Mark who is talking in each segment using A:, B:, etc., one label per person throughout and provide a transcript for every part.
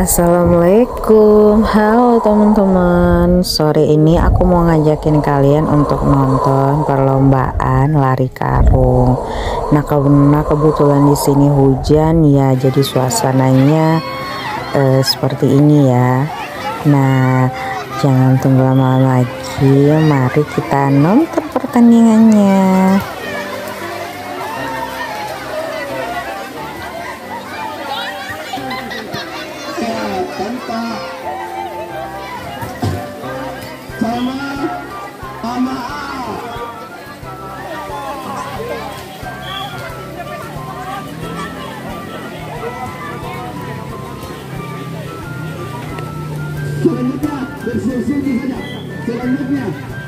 A: Assalamualaikum. Halo teman-teman. Sore ini aku mau ngajakin kalian untuk nonton perlombaan lari karung. Nah karena kebetulan di sini hujan ya jadi suasananya eh, seperti ini ya. Nah jangan tunggu lama-lama lagi. Mari kita nonton pertandingannya
B: bersih-bersih saja. Selanjutnya.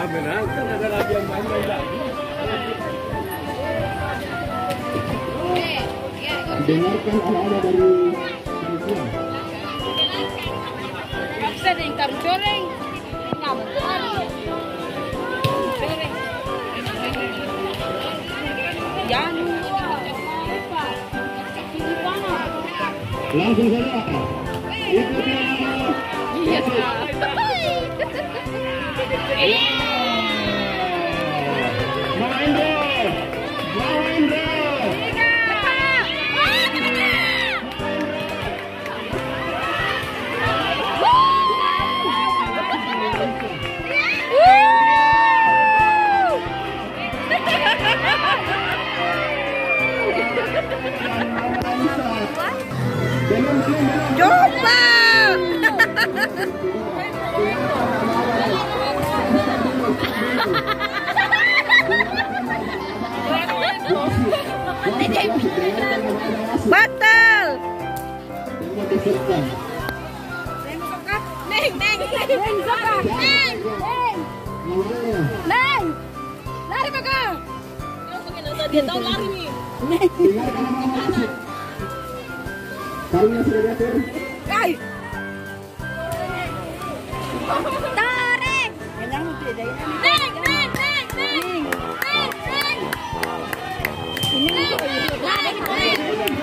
C: Kan ada lagi yang main-main lagi.
B: Dengarkan ala-ala dari Malaysia.
D: Jangan.
B: Langsung saja. Ikuti.
D: Iya. Jumpa! Battle. Neng, neng, neng, neng, neng, neng, lari bakal. Dia tahu lari nih.
B: Kalungnya sudah diatur.
D: Kai gì đấy Ninh, Ninh,
B: Ninh, Ninh, Ninh,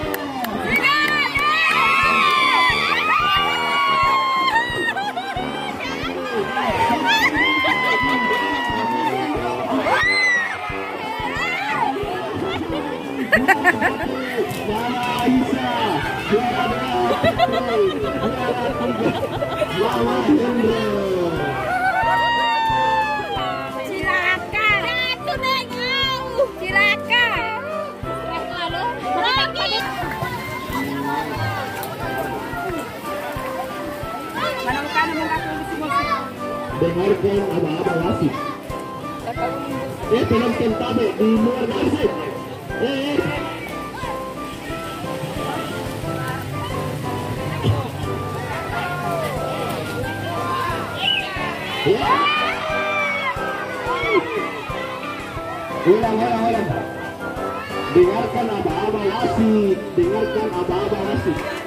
B: Eh. Eh, eh. Ya. Ulang, ulang, ulang. Dengarkan aba-aba wasit. Dengarkan aba-aba wasit. Satu,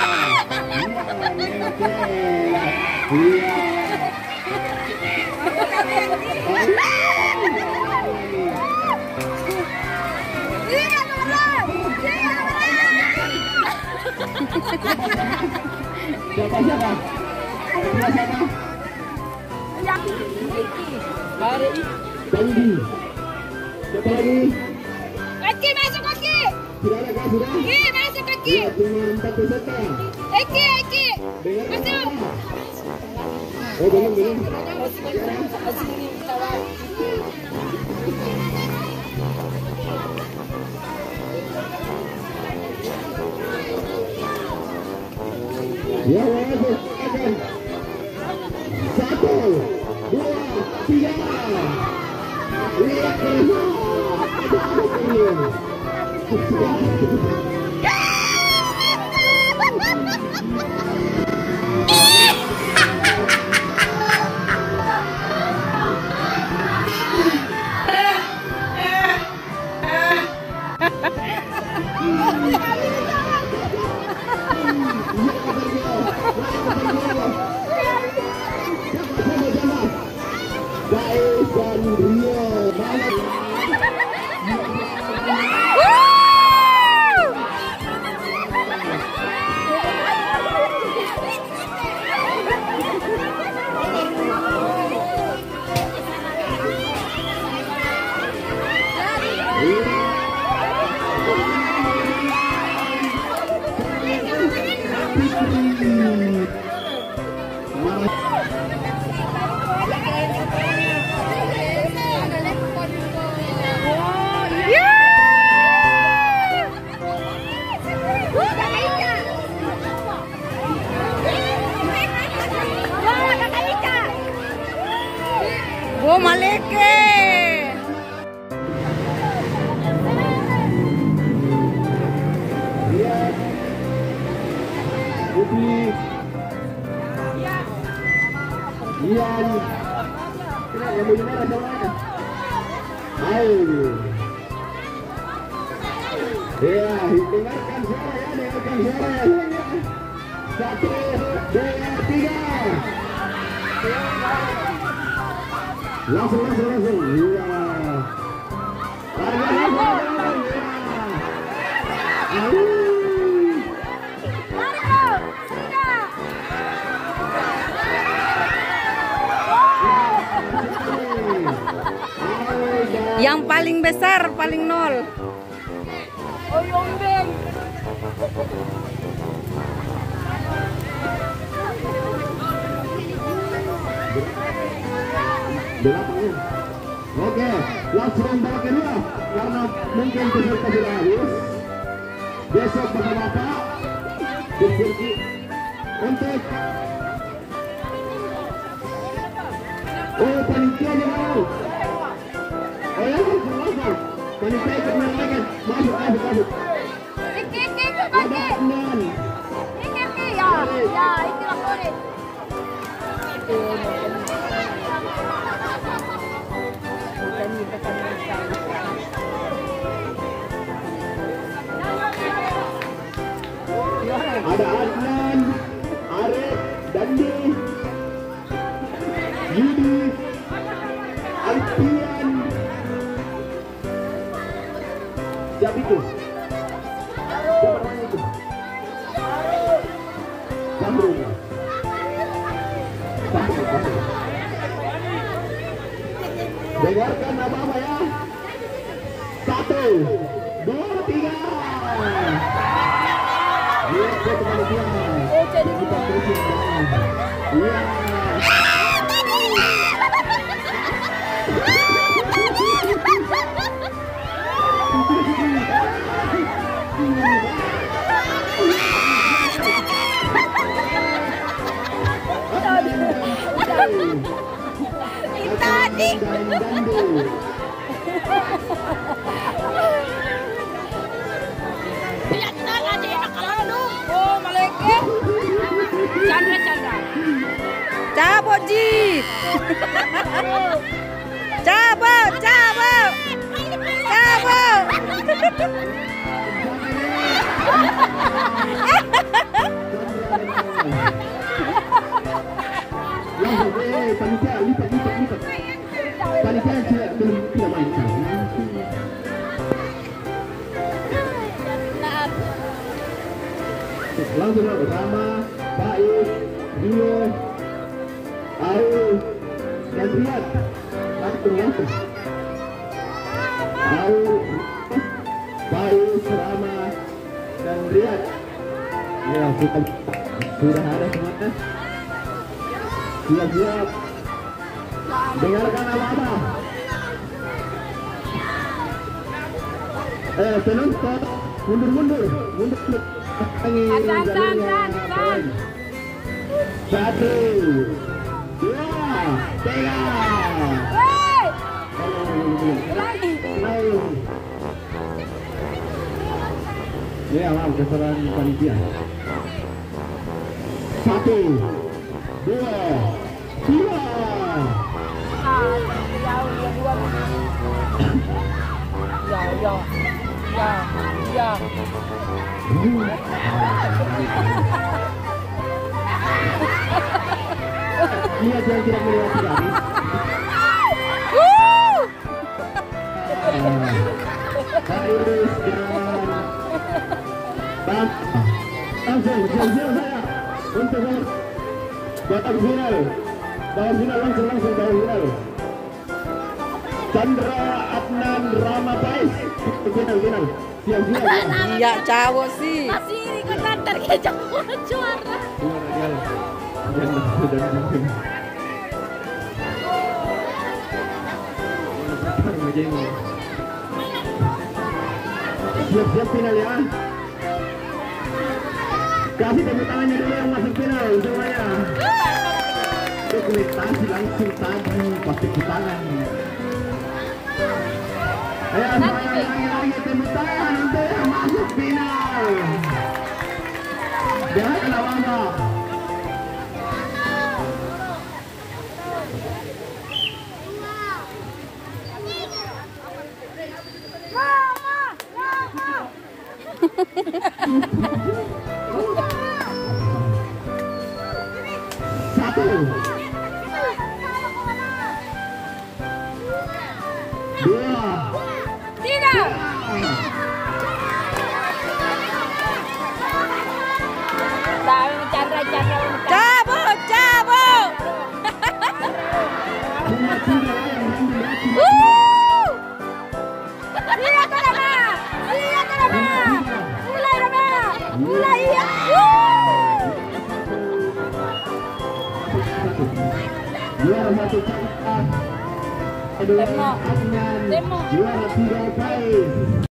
B: Siapa siapa? Siapa siapa? Yang Dari Bandi Siapa lagi?
D: Kaki masuk kaki
B: Sudah ada sudah?
D: Iya masuk
B: Ya.
D: Eki Eki.
B: Dengar
D: Masuk.
B: Oh belum belum. Ya satu dua tiga. Lihat Guys Oh, my God.
D: Oh, maleke.
B: Lihat Putih Ian Kena yang baju merah sama Ayo Ya, dengarkan suara ya, dengarkan suara ya. Satu, dua, tiga. Langsung, langsung, langsung. Iya.
A: Yang paling besar, paling nol.
D: Oh.
B: Delapan. Oke, langsung babak kedua karena mungkin peserta sudah habis. Besok bapak-bapak diskusi untuk Oh, panitia dia mau. Oh ya, langsung langsung. Panitia ikut menyampaikan. Masuk, masuk, masuk. Ada Adnan, Arif, Dandi, Yudi, Alfian. Siapa itu? Siapa namanya itu? Samrul. Dengarkan apa-apa ya. Satu, dua, tiga. Lihat ke panitia. Kita terus Iya.
D: Tadi.
A: Cabut, Ji. Cabut, cabut. Cabut.
B: Langsung, panitia, lipat, lipat, lipat. Panitia tidak belum tidak main. langsung Rama Faiz Rio Aul langsung Aul Faiz Rama dan ya sudah ada siap-siap dengarkan apa-apa eh penonton mundur satu ya maaf kesalahan panitia satu dua tiga
D: dua. Ya, ya. Ya, ya.
B: Lihat yang tidak melewati garis
D: Wuh!
B: Harus dan Langsung siap-siap saya Untuk babak final Babak final langsung langsung babak final Chandra Adnan Rama Pais Final final Siap-siap
E: Iya cowok sih.
D: Masih ini kan nanti kayak jauh juara.
B: Siap-siap final ya. Kasih tepuk tangannya dulu yang masuk final semuanya. Dokumentasi langsung tadi pasti di tangan. Ayo semuanya lagi lagi tepuk tangan untuk yang masuk final. Jangan kena す
D: ごい。Chandra
B: Kedua
D: Demo.
B: Adnan